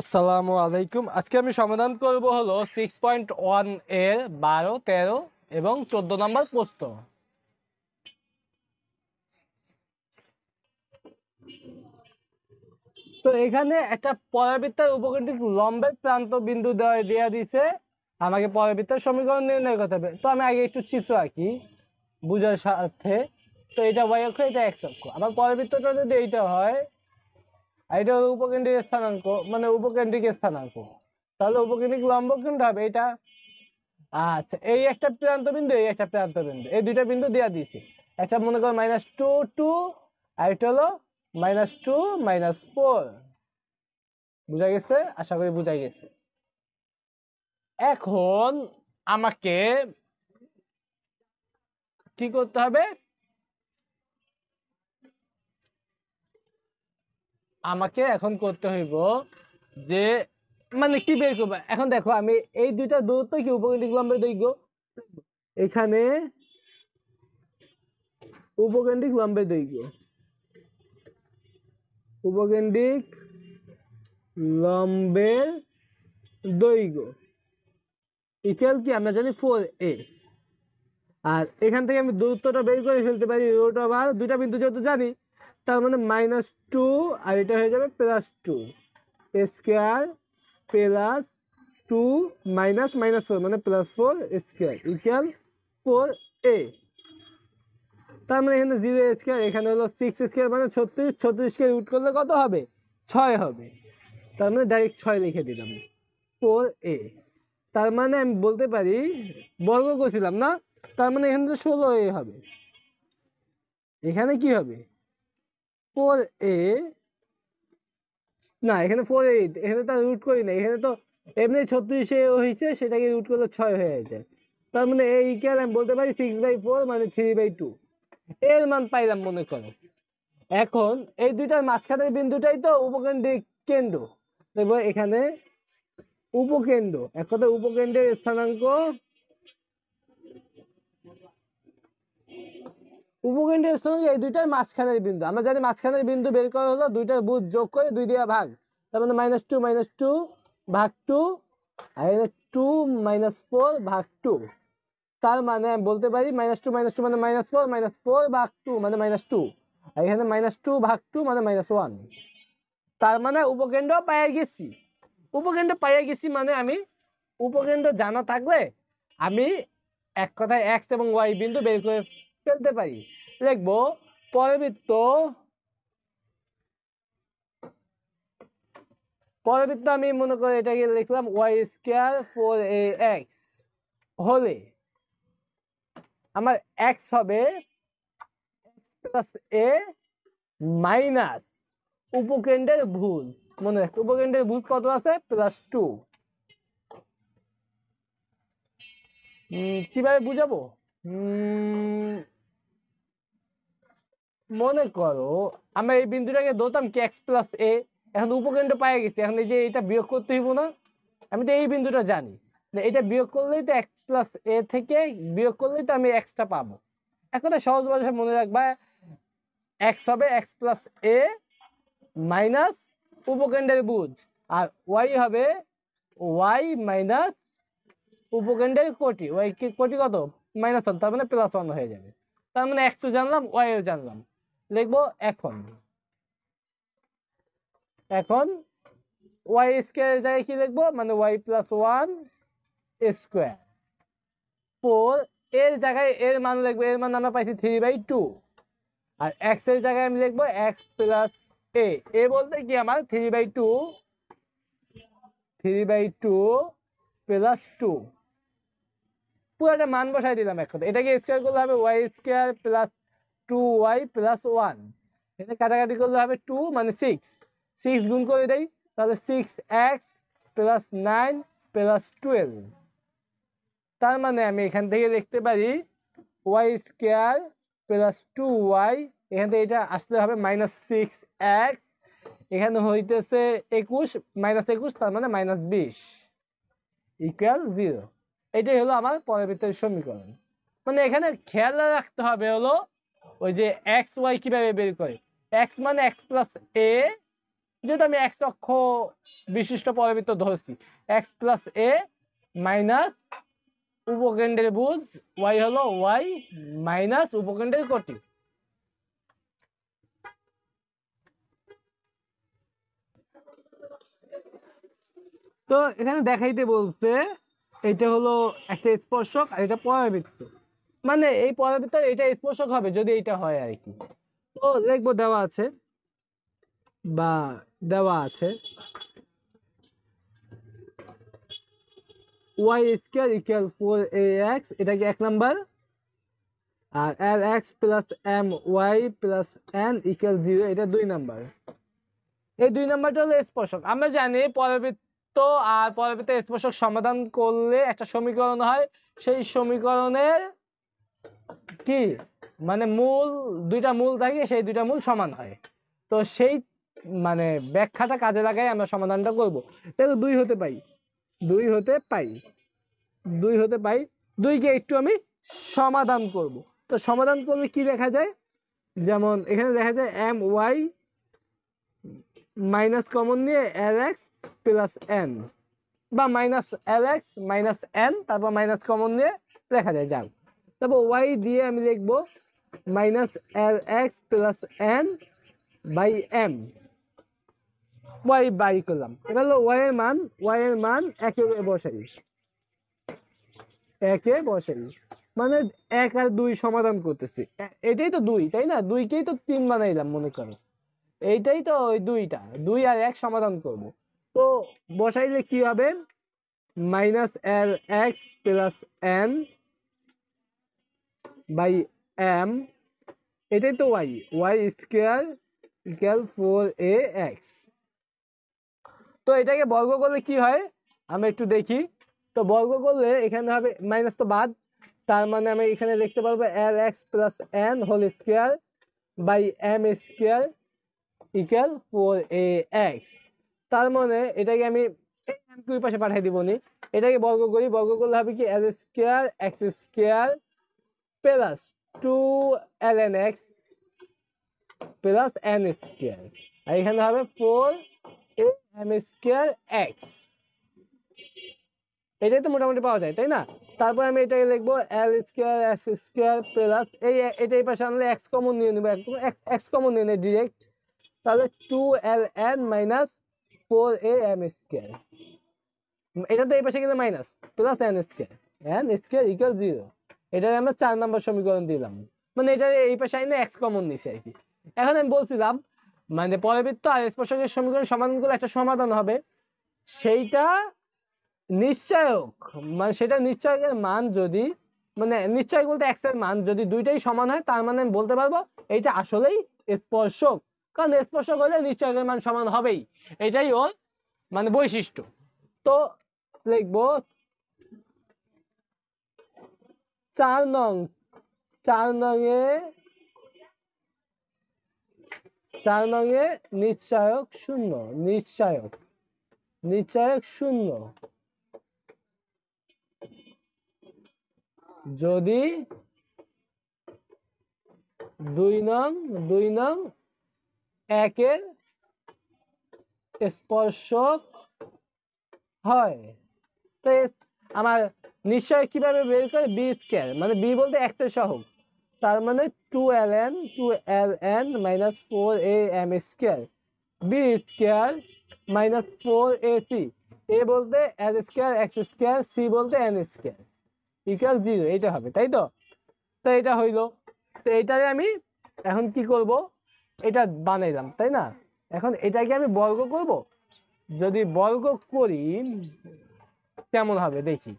আসসালামু আলাইকুম। আজকে আমি সমাধান করব হলো সিক্স পয়েন্ট ওয়ানের বারো, তেরো এবং চোদ্দ নম্বর প্রশ্ন। তো এখানে একটা পরাবৃত্তার উপকেন্দ্রিক লম্বের প্রান্ত বিন্দু দেওয়া দিচ্ছে আমাকে পরাবৃত্তার সমীকরণ নির্ণয় করতে হবে। তো আমি আগে একটু চিত্র আঁকি বুঝার সাথে। তো এটা ওয়াই অক্ষ, এটা এক্স অক্ষ। আমার পরাবৃত্তটা যদি এইটা হয় আর এটা হলো উপকেন্দ্রিক স্থানাঙ্ক মানে উপকেন্দ্রিক স্থানাঙ্ক। তাহলে উপকেন্দ্রিক লম্ব কোনটা হবে? এটা আচ্ছা এই একটা প্রান্ত বিন্দু এই একটা প্রান্ত বিন্দু এই দুইটা বিন্দু দেওয়া দিয়েছি। একটা মনে করো মাইনাস টু টু আর এটা হলো মাইনাস টু মাইনাস ফোর বুঝা গেছে? আশা করি বুঝা গেছে। এখন আমাকে কি করতে হবে? আমাকে এখন করতে হইব যে মানে কি বের করব? এখন দেখো, আমি এই দুইটা দূরত্ব কি উপকেন্দ্রিক লম্বের দৈর্ঘ্য? এখানে উপকেন্দ্রিক লম্বের দৈর্ঘ্য। উপকেন্দ্রিক লম্বের দৈর্ঘ্য। ইকুয়াল কি? আমরা জানি ফোর এ আর এখান থেকে আমি দূরত্বটা বের করে ফেলতে পারি রোট ওভার দুইটা বিন্দু যেহেতু জানি তার মানে মাইনাস টু আর এটা হয়ে যাবে plus two square plus two minus minus four মানে plus four square equal four a তার মানে এখানে জিরো স্কোয়ার এখানে হলো সিক্স স্কোয়ার মানে ছত্রিশ, ছত্রিশকে রুট করলে কত হবে? ছয় হবে। তার মানে ডাইরেক্ট ছয় লিখে দিলাম। ফোর এ তার মানে আমি বলতে পারি, বর্গ করছিলাম না? তার মানে এখানে তো ষোলো এ হবে। এখানে কি হবে? ফোর এ না, এখানে ফোর এইট এখানে তো রুট করি না, এখানে তো এমনি ছত্রিশে হয়েছে, সেটাকে রুট করলে ছয় হয়ে যায়। তার মানে এই ইকুয়াল আমি বলতে পারি সিক্স বাই ফোর মানে থ্রি বাই টু এর মান পাইলাম মনে করো। এখন এই দুইটার মাঝখানের বিন্দুটাই তো উপকেন্দ্রিক কেন্দ্র। দেখব এখানে উপকেন্দ্র, এক কথা উপকেন্দ্রের স্থানাঙ্ক উপকেন্দ্রের স্থানাঙ্ক এই দুইটার মাঝখানের বিন্দু। আমরা জানি মাঝখানের বিন্দু বের করা হলো দুইটার বুধ যোগ করে দুই দিয়া ভাগ। তার মানে মাইনাস টু মাইনাস টু ভাগ টু টু মাইনাস ফোর ভাগ টু তার মানে আমি বলতে পারি মাইনাস টু মাইনাস টু মানে মাইনাস ফোর মাইনাস ফোর ভাগ টু মানে মাইনাস টু এখানে মাইনাস টু ভাগ টু মানে মাইনাস ওয়ান তার মানে উপকেন্দ্র পাইয়া গেছি। উপকেন্দ্র পাইয়া গেছি মানে আমি উপকেন্দ্র জানা থাকলে আমি এক কথায় এক্স এবং ওয়াই বিন্দু বের করে ফেলতে পারি। লিখব, পরবৃত্ত পরবৃত্ত আমি মনে করি এটাকে লিখলাম y square four a x হলে আমার এক্স হবে প্লাস এ মাইনাস উপকেন্দ্রের ভুল। মনে রাখ উপকেন্দ্রের ভুল কত আছে? প্লাস টু কীভাবে বুঝাবো? মনে করো, আমরা এই বিন্দুটাকে ধরতাম কি এক্স প্লাস এ এখন উপকেন্দ্র পাই গেছি, এখন এই যে এটা বিয়োগ করতে হইব না, আমি তো এই বিন্দুটা জানি এটা বিয়োগ করলেই তো এক্স প্লাস এ থেকে বিয়োগ করলেই তো আমি এক্সটা পাবো। কথা সহজ ভাষায় মনে রাখবা এক্স হবে এক্স প্লাস এ মাইনাস উপকেন্দ্রের বুঝ আর ওয়াই হবে ওয়াই মাইনাস উপকেন্দ্রের কোটি ওয়াই কোটি কত? মাইনাস ওয়ান তার মানে প্লাস ওয়ান হয়ে যাবে। তার মানে এক্সও জানলাম ওয়াইও জানলাম। লিখব এখন। এখন ওয়াই স্কোয়ার জায়গায় কি লিখব? মানে y plus one square four এর জায়গায় এর মান লিখব, এর মান আমরা পাইছি থ্রি বাই টু আর এক্সের জায়গায় আমি লিখব এক্স প্লাস এ এ বলতে কি আমার? Three by two three by two plus two পুরোটা মান বসাই দিলাম এক কথা এটাকে স্কোয়ার করলে হবে y square plus two y plus one এটা কাটাকাটি করলে হবে টু মানে সিক্স সিক্স গুণ করে দেই, তাহলে six x plus nine plus twelve তার মানে আমি এখান থেকে লিখতে পারি y square plus two y এখান থেকে এটা আসলে হবে মাইনাস সিক্স এক্স এখানে হইতেছে একুশ মাইনাস একুশ, তার মানে মাইনাস বিশ। ইকুয়াল জিরো এটাই হলো আমার পরবর্তী সমীকরণ। মানে এখানে খেয়াল রাখতে হবে হলো ওই যে এক্স ওয়াই কীভাবে বের করে? এক্স মানে এক্স প্লাস এ যেহেতু আমি এক্স অক্ষ বিশিষ্ট পরবৃত্ত ধরছি। এক্স প্লাস এ মাইনাস উপকেন্দ্রের বুঝ ওয়াই হলো ওয়াই মাইনাস উপকেন্দ্রের কোটি। তো এখানে দেখাইতে বলতে এটা হলো একটা স্পর্শক আর এটা পরাবৃত্ত। মানে এই পরাবৃত্ত এটা স্পর্শক হবে যদি এটা হয় আর কি। তো লিখব দেওয়া আছে বা দেওয়া আছে। Y square equal four a x, এটা কি এক নাম্বার? আর l x plus m y plus n equal zero, এটা দুই নাম্বার। এই দুই নাম্বারটা হলো স্পর্শক। আমরা জানি পরবৃত্ত আর পরবৃত্ত স্পর্শক সমাধান করলে একটা সমীকরণ হয়। সেই সমীকরণের কি? মানে মূল, দুইটা মূল থাকে, সেই দুইটা মূল সমান হয়। তো সেই মানে ব্যাখ্যাটা কাজে লাগাই আমরা সমাধানটা করব। দেখো দুই হতে পাই। দুই হতে পাই। দুই হতে পাই। দুইকে একটু আমি সমাধান করব। তো সমাধান করলে কি দেখা যায়? যেমন এখানে দেখা যায় এম ওয়াই মাইনাস কমন নিয়ে এল এক্স প্লাস এন বা minus l x minus n তারপর মাইনাস কমন নিয়ে লেখা যায় যাক তারপর ওয়াই দিয়ে আমি লিখব minus l x plus n by m. Y by করলাম। এটা হলো ওয়াই এর মান, ওয়াই এর মান একে বসাই। একে বসাই। মানে এক আর দুই সমাধান করতেছি। এটাই তো দুই, তাই না? দুইকেই তো তিন বানাইলাম, মনে করো। এইটাই তো ওই দুইটা। দুই আর এক সমাধান করব। তো বসাইলে কি হবে? Minus l x plus n by m, এটাই তো y y square equal four a x. তো এটাকে বর্গ করলে কি হয়? আমি একটু দেখি। তো বর্গ করলে এখানে হবে মাইনাস তো বাদ, তার মানে আমি এখানে লিখতে পারব l x plus n whole square by m square equal four a x. তার মানে এটাকে আমি এই m পাশে পাঠিয়ে দিব নি। এটাকে বর্গ করি, বর্গ করলে হবে কি? L square x square plus two l n x plus n square আর এখানে হবে ফোর এম স্কোয়ার এক্স এটাই তো মোটামুটি পাওয়া যায়, তাই না? তারপর আমি এটাকে লিখব l square x square plus এই এটা এই পাশে আনলে এক্স কমন নিয়ে নেব। একদম এক্স কমন নিয়ে নেই ডিরেক্ট তাহলে two l n minus four a m square এটা তো এই পাশে কিন্তু minus plus n square n square equal zero এটাকে আমরা চার নম্বর সমীকরণ দিলাম। মানে এটা এই পাশে আইনে এক্স কমন নিছে আর কি। এখন আমি বলছিলাম মানে পরবৃত্ত আর স্পর্শকের সমীকরণ সমাধান করলে একটা সমাধান হবে। সেইটা নিশ্চয়ক মানে সেটা নিশ্চয়কের মান যদি মানে নিশ্চয়ক বলতে এক্সের মান যদি দুইটাই সমান হয়, তার মানে আমি বলতে পারব এইটা আসলেই স্পর্শক। কারণ স্পর্শক হলে নিশ্চয়কের মান সমান হবেই। এটাই ওর মানে বৈশিষ্ট্য। তো লিখব চার নং চার নং এ চার নং এ নিশ্চয়ক শূন্য নিশ্চয়ক নিশ্চয়ক শূন্য যদি দুই নং দুই নং একের স্পর্শক হয় তো আমার নিশ্চয় কীভাবে বের করে? বি স্কোয়ার মানে বি বলতে এক্সের সহগ। তার মানে two l n two l n minus four a m square b square minus four a c a বলতে l square x square c বলতে এন স্কোয়ার ইকুয়াল জিরো এইটা হবে, তাই তো? তো এটা হইল। তো এটারে আমি এখন কি করব? এটা বানাইলাম, তাই না? এখন এটাকে আমি বর্গ করব। যদি বর্গ করি, কেমন হবে? দেখি।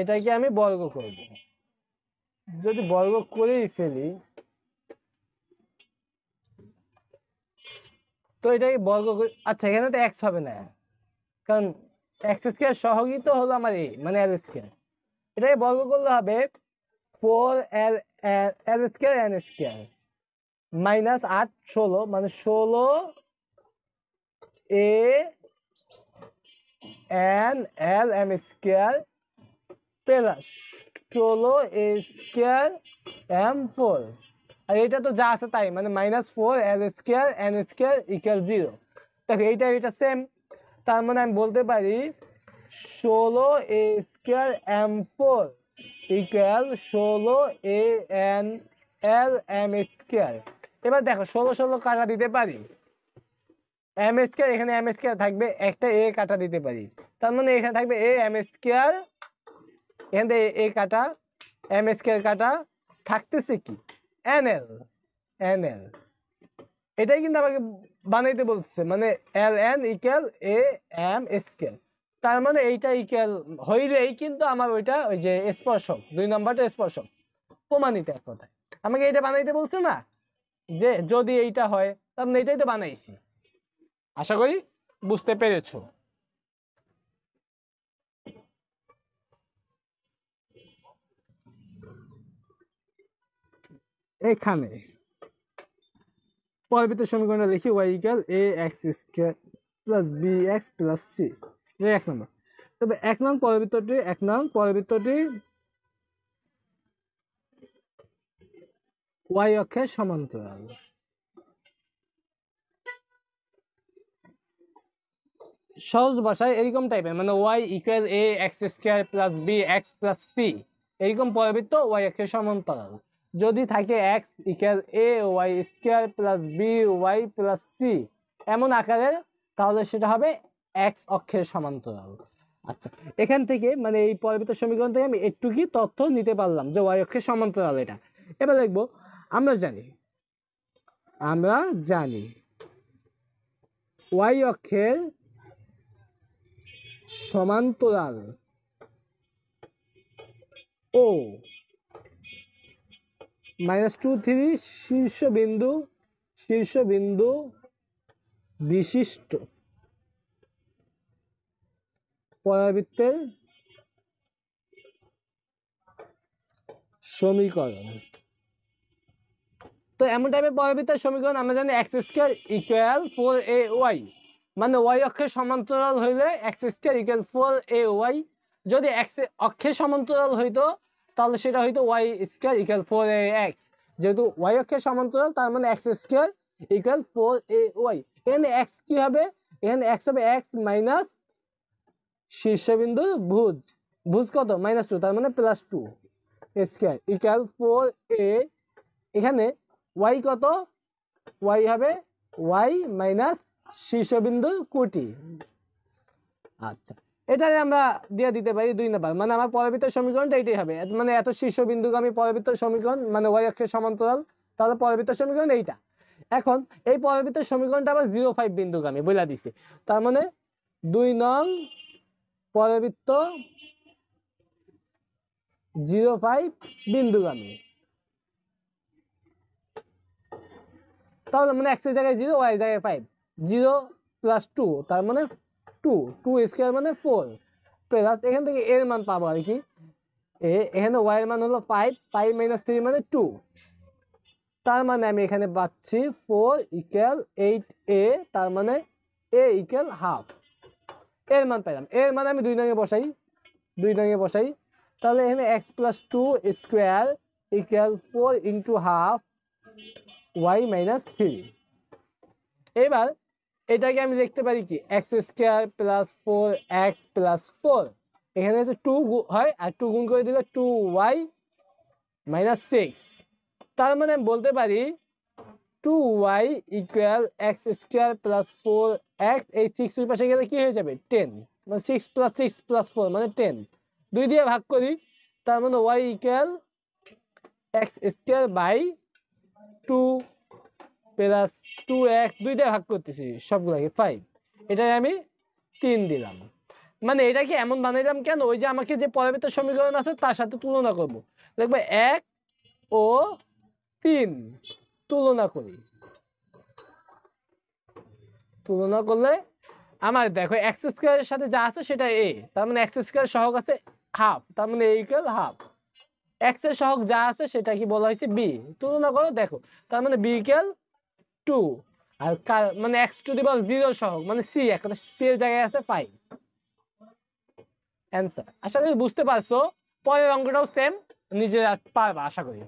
এটাকে আমি বর্গ করব। যদি বর্গ করেই ফেলি, তো এটাকে বর্গ আচ্ছা এখানে তো এক্স হবে না। কারণ এক্স স্কোয়ার সহগই তো হলো আমার এ মানে এল স্কোয়ার এটাকে বর্গ করলে হবে four l l square n square minus আট, ষোলো মানে ষোলো a n l m square plus ষোলো এ স্কোয়ার, এম, ফোর। আর এটা তো যা আছে তাই মানে minus four, l square, n square equal zero দেখো, এইটা এটা সেম তার মানে আমি বলতে পারি, ষোলো, a square, m, four equal ষোলো, a, n, l, m square. এবার দেখো, ষোলো ষোলো কাটা দিতে পারি। এম স্কোয়ার, এখানে এম স্কোয়ার থাকবে, একটা এ কাটা দিতে পারি। তার মানে এখানে থাকবে এ, এম স্কোয়ার এখান থেকে এ কাটা এম স্কোয়ার কাটা, থাকতেছে কি? এন এল এন এল এটাই কিন্তু আমাকে বানাইতে বলছে মানে l, n equal a, m, scale. তার মানে এইটা ইকুয়াল হইলেই কিন্তু আমার ওইটা ওই যে স্পর্শক, দুই নম্বরটা স্পর্শক, প্রমাণিত এক কথায়। আমাকে এইটা বানাইতে বলছে না? যে যদি এইটা হয়, তাহলে এইটাই তো বানাইছি। আশা করি বুঝতে পেরেছ। এখানে। পরবর্তী সমীকরণটা লিখি y equal a x square plus b x plus c এটা এক নম্বর তবে এক নং পরবর্তীটি এক নং পরবর্তীটি ওয়াই অক্ষের সমান্তরাল। সহজ ভাষায় এরকম টাইপের মানে y equal a x square plus b x plus c এরকম পরবৃত্ত ওয়াই অক্ষের সমান্তরাল। যদি থাকে x equal a y square plus b y plus c এমন আকারের, তাহলে সেটা হবে এক্স অক্ষের সমান্তরাল। আচ্ছা এখান থেকে মানে এই পরবর্তী সমীকরণ থেকে আমি একটু কি তথ্য নিতে পারলাম যে ওয়াই অক্ষের সমান্তরাল এটা। এবার দেখব, আমরা জানি আমরা জানি ওয়াই অক্ষের সমান্তরাল ও মাইনাস টু, থ্রি, শীর্ষবিন্দু শীর্ষবিন্দু বিশিষ্ট। পরাবৃত্তের সমীকরণ। তো এমন টাইপের পরাবৃত্তের সমীকরণ আমরা জানি x square equal four a y মানে ওয়াই অক্ষের সমান্তরাল হইলে x square equal four a y যদি এক্স অক্ষের সমান্তরাল হইতো তাহলে সেটা হয়তো y square equal four a x যেহেতু ওয়াই অক্ষের সমান্তরাল, তার মানে x square equal four a y এখানে এক্স কি হবে? এখানে এক্স হবে এক্স মাইনাস শীর্ষবিন্দু ভুজ। ভুজ কত? মাইনাস টু তার মানে plus two square equal four a এখানে ওয়াই কত? ওয়াই হবে ওয়াই মাইনাস শীর্ষবিন্দু কোটি। আচ্ছা। এটারে আমরা দিয়ে দিতে পারি দুই নাম্বার। মানে আমার পরবর্তী সমীকরণটা এটাই হবে। মানে এত শীর্ষবিন্দুগামী পরবর্তী সমীকরণ মানে ওয়াই অক্ষের সমান্তরাল, তাহলে পরবর্তী সমীকরণ এইটা। এখন এই পরবর্তী সমীকরণটা আবার জিরো ফাইভ বিন্দুগামী বলে দিছে। তার মানে দুই নং পরবৃত্ত জিরো ফাইভ বিন্দুগামী তাহলে মানে এক্সের জায়গায় জিরো ওয়াই জায়গায় ফাইভ জিরো প্লাস টু তার মানে টু টু স্কোয়ার মানে ফোর প্লাস এখান থেকে এর মান পাবো আর কি। এ, এখানে ওয়াই এর মান হলো ফাইভ ফাইভ মাইনাস থ্রি মানে টু তার মানে আমি এখানে পাচ্ছি ফোর ইকুয়াল এইট এ তার মানে এ ইকুয়াল হাফ এর মান পেলাম এর মানে আমি দুই নঙ্গে বসাই। দুই নঙ্গে বসাই। তাহলে এখানে x plus two square equal four into half y minus three এবার এটাকে আমি দেখতে পারি কি? X square plus four x plus four এখানে তো টু হয়, আর টু গুণ করে দিলে টু ওয়াই মাইনাস সিক্স তার মানে আমি বলতে পারি two y equal x square plus four x এই সিক্স ওই পাশে গেলে কী হয়ে যাবে? টেন মানে six plus six plus four মানে টেন দুই দিয়ে ভাগ করি, তার মানে y equal x square by two plus two x দুইটা ভাগ করতেছি, সবগুলোকে ফাইভ এটাই আমি তিন দিলাম। মানে এটাকে এমন বানাইলাম কেন? ওই যে আমাকে যে পরবর্তী সমীকরণ আছে, তার সাথে তুলনা করব। দেখবে এক ও তিন, তুলনা করি। তুলনা করলে আমার দেখো এক্স স্কোয়ারের সাথে যা আছে সেটা এ, তার মানে এক্স স্কোয়ার সহগ আছে হাফ, তার মানে এ ইকুয়াল হাফ এক্সের সহগ যা আছে সেটা কি বলা হয়েছে বি। তুলনা করো, দেখো, তার মানে বি ইকুয়াল টু আর মানে x to the power zero সহগ মানে সি একটা সি এর জায়গায় আছে ফাইভ অ্যান্সার আশা করি বুঝতে পারছ। পরের অঙ্কটাও সেম নিজে পারবা, আশা করি।